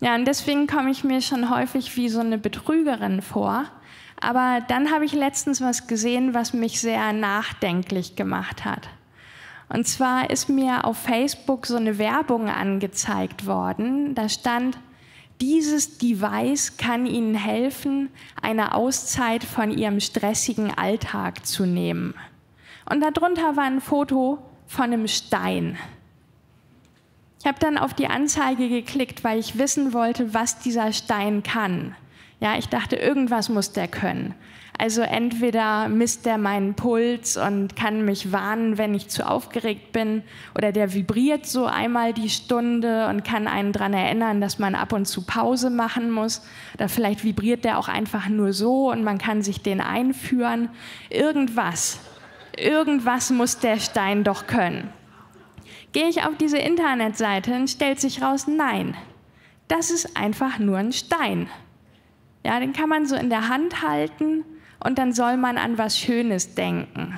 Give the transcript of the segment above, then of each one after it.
Ja, und deswegen komme ich mir schon häufig wie so eine Betrügerin vor. Aber dann habe ich letztens was gesehen, was mich sehr nachdenklich gemacht hat. Und zwar ist mir auf Facebook so eine Werbung angezeigt worden. Da stand, dieses Device kann Ihnen helfen, eine Auszeit von Ihrem stressigen Alltag zu nehmen. Und darunter war ein Foto von einem Stein. Ich habe dann auf die Anzeige geklickt, weil ich wissen wollte, was dieser Stein kann. Ja, ich dachte, irgendwas muss der können. Also entweder misst der meinen Puls und kann mich warnen, wenn ich zu aufgeregt bin, oder der vibriert so einmal die Stunde und kann einen daran erinnern, dass man ab und zu Pause machen muss. Oder vielleicht vibriert der auch einfach nur so und man kann sich den einführen. Irgendwas, irgendwas muss der Stein doch können. Gehe ich auf diese Internetseite und stellt sich raus, nein, das ist einfach nur ein Stein. Ja, den kann man so in der Hand halten und dann soll man an was Schönes denken.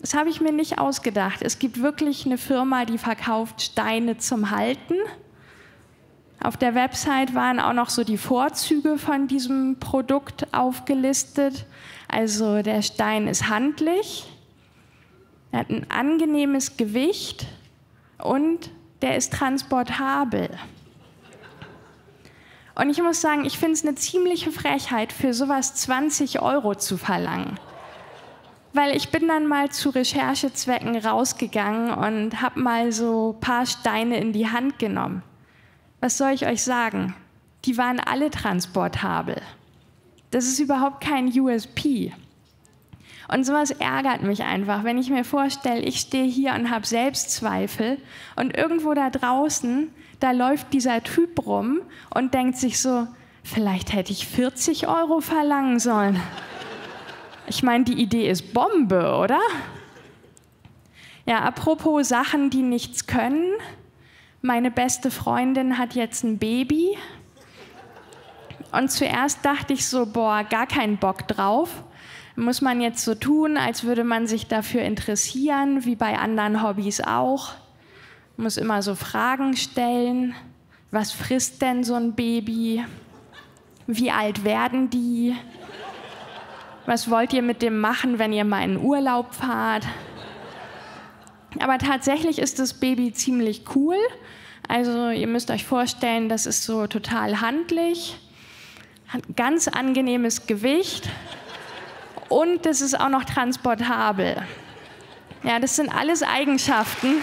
Das habe ich mir nicht ausgedacht. Es gibt wirklich eine Firma, die verkauft Steine zum Halten. Auf der Website waren auch noch so die Vorzüge von diesem Produkt aufgelistet. Also der Stein ist handlich, er hat ein angenehmes Gewicht und der ist transportabel. Und ich muss sagen, ich finde es eine ziemliche Frechheit, für sowas 20 Euro zu verlangen. Weil ich bin dann mal zu Recherchezwecken rausgegangen und habe mal so ein paar Steine in die Hand genommen. Was soll ich euch sagen? Die waren alle transportabel. Das ist überhaupt kein USP. Und sowas ärgert mich einfach, wenn ich mir vorstelle, ich stehe hier und habe Selbstzweifel und irgendwo da draußen da läuft dieser Typ rum und denkt sich so, vielleicht hätte ich 40 Euro verlangen sollen. Ich meine, die Idee ist Bombe, oder? Ja, apropos Sachen, die nichts können. Meine beste Freundin hat jetzt ein Baby. Und zuerst dachte ich so, boah, gar keinen Bock drauf. Muss man jetzt so tun, als würde man sich dafür interessieren, wie bei anderen Hobbys auch muss immer so Fragen stellen. Was frisst denn so ein Baby? Wie alt werden die? Was wollt ihr mit dem machen, wenn ihr mal in Urlaub fahrt? Aber tatsächlich ist das Baby ziemlich cool. Also ihr müsst euch vorstellen, das ist so total handlich, hat ganz angenehmes Gewicht und es ist auch noch transportabel. Ja, das sind alles Eigenschaften.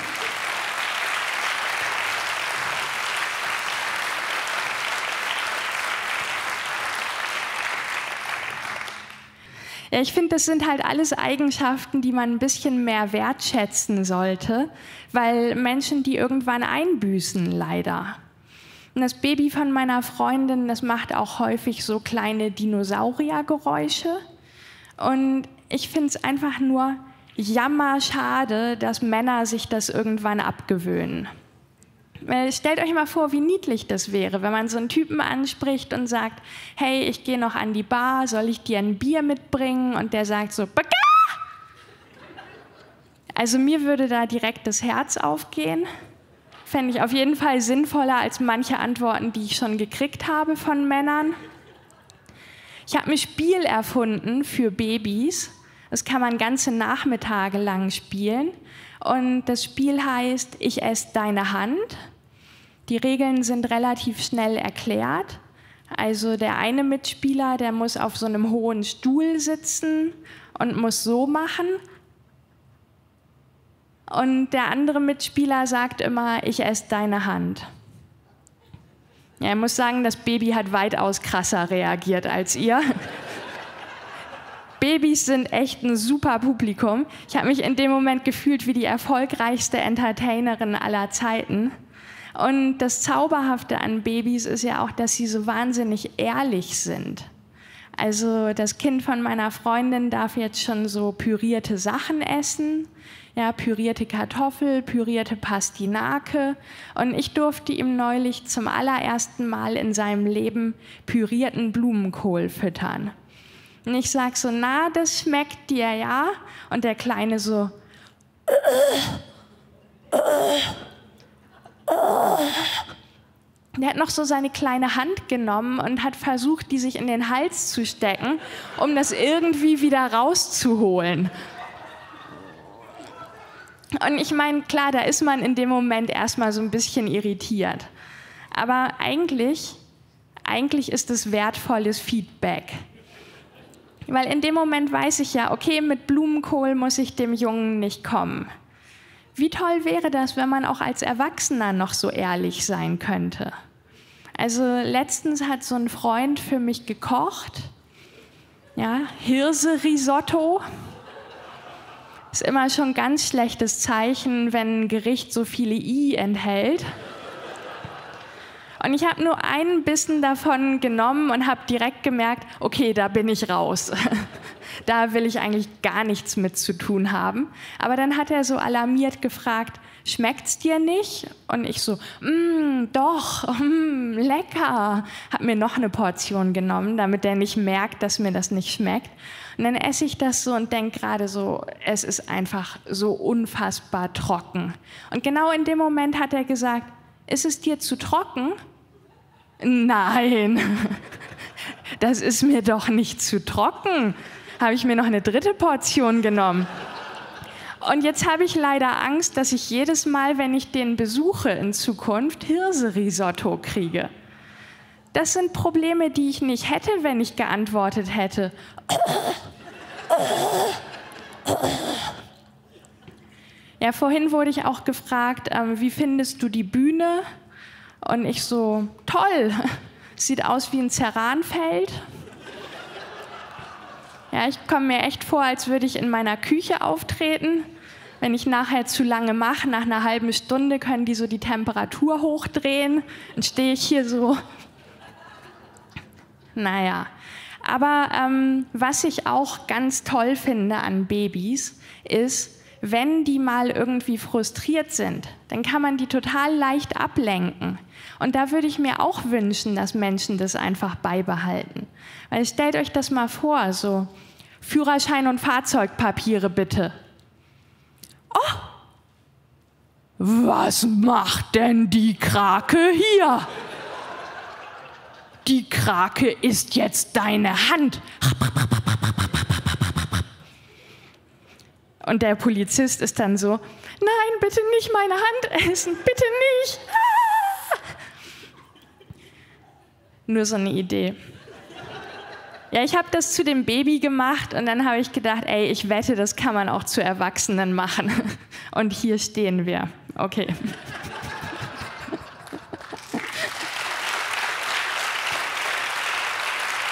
Ja, ich finde, das sind halt alles Eigenschaften, die man ein bisschen mehr wertschätzen sollte, weil Menschen die irgendwann einbüßen, leider. Und das Baby von meiner Freundin, das macht auch häufig so kleine Dinosauriergeräusche. Und ich finde es einfach nur jammerschade, dass Männer sich das irgendwann abgewöhnen. Stellt euch mal vor, wie niedlich das wäre, wenn man so einen Typen anspricht und sagt, hey, ich gehe noch an die Bar, soll ich dir ein Bier mitbringen? Und der sagt so, Baka! Also mir würde da direkt das Herz aufgehen. Fände ich auf jeden Fall sinnvoller als manche Antworten, die ich schon gekriegt habe von Männern. Ich habe ein Spiel erfunden für Babys. Das kann man ganze Nachmittage lang spielen. Und das Spiel heißt Ich esse deine Hand. Die Regeln sind relativ schnell erklärt. Also der eine Mitspieler, der muss auf so einem hohen Stuhl sitzen und muss so machen. Und der andere Mitspieler sagt immer, ich esse deine Hand. Ja, ich muss sagen, das Baby hat weitaus krasser reagiert als ihr. Babys sind echt ein super Publikum. Ich habe mich in dem Moment gefühlt wie die erfolgreichste Entertainerin aller Zeiten. Und das Zauberhafte an Babys ist ja auch, dass sie so wahnsinnig ehrlich sind. Also das Kind von meiner Freundin darf jetzt schon so pürierte Sachen essen, ja, pürierte Kartoffel, pürierte Pastinake. Und ich durfte ihm neulich zum allerersten Mal in seinem Leben pürierten Blumenkohl füttern. Und ich sag so, na, das schmeckt dir, ja? Und der Kleine so, der hat noch so seine kleine Hand genommen und hat versucht, die sich in den Hals zu stecken, um das irgendwie wieder rauszuholen. Und ich meine, klar, da ist man in dem Moment erstmal so ein bisschen irritiert. Aber eigentlich, eigentlich ist es wertvolles Feedback. Weil in dem Moment weiß ich ja, okay, mit Blumenkohl muss ich dem Jungen nicht kommen. Wie toll wäre das, wenn man auch als Erwachsener noch so ehrlich sein könnte? Also letztens hat so ein Freund für mich gekocht. Ja, Hirse-Risotto. Ist immer schon ein ganz schlechtes Zeichen, wenn ein Gericht so viele I enthält. Und ich habe nur einen Bissen davon genommen und habe direkt gemerkt, okay, da bin ich raus. da will ich eigentlich gar nichts mit zu tun haben. Aber dann hat er so alarmiert gefragt, schmeckt's dir nicht? Und ich so, mm, doch, mm, lecker. Hab mir noch eine Portion genommen, damit er nicht merkt, dass mir das nicht schmeckt. Und dann esse ich das so und denke gerade so, es ist einfach so unfassbar trocken. Und genau in dem Moment hat er gesagt, ist es dir zu trocken? Nein, das ist mir doch nicht zu trocken. Habe ich mir noch eine dritte Portion genommen. Und jetzt habe ich leider Angst, dass ich jedes Mal, wenn ich den besuche in Zukunft, Hirse-Risotto kriege. Das sind Probleme, die ich nicht hätte, wenn ich geantwortet hätte. Ja, vorhin wurde ich auch gefragt, ähm, wie findest du die Bühne? Und ich so, toll, sieht aus wie ein Ceranfeld. Ja, ich komme mir echt vor, als würde ich in meiner Küche auftreten. Wenn ich nachher zu lange mache, nach einer halben Stunde können die so die Temperatur hochdrehen. Dann stehe ich hier so. Naja, aber ähm, was ich auch ganz toll finde an Babys, ist, wenn die mal irgendwie frustriert sind, dann kann man die total leicht ablenken. Und da würde ich mir auch wünschen, dass Menschen das einfach beibehalten. Weil stellt euch das mal vor, so Führerschein und Fahrzeugpapiere bitte. Oh, was macht denn die Krake hier? Die Krake ist jetzt deine Hand. Und der Polizist ist dann so, nein, bitte nicht meine Hand essen, bitte nicht. Ah! Nur so eine Idee. Ja, ich habe das zu dem Baby gemacht und dann habe ich gedacht, ey, ich wette, das kann man auch zu Erwachsenen machen. Und hier stehen wir. Okay.